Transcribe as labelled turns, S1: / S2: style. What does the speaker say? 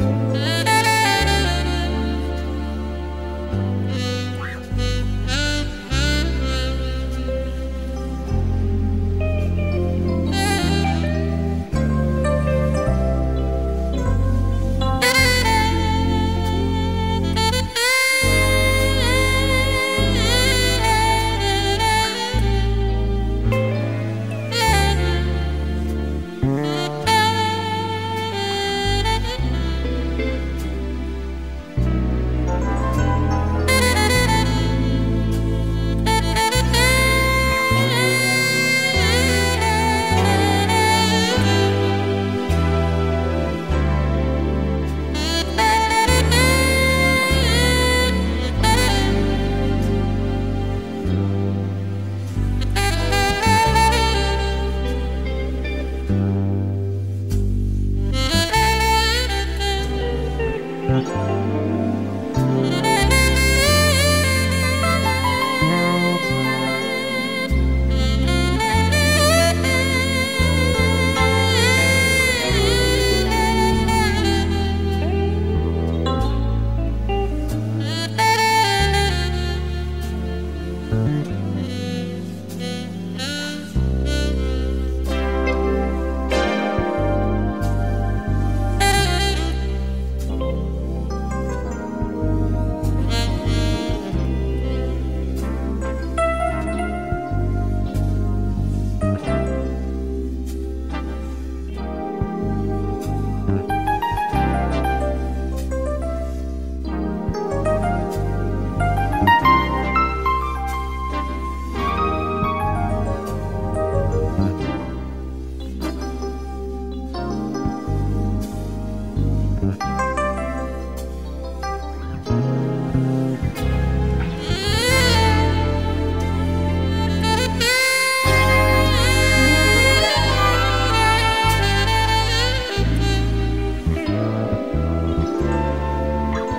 S1: I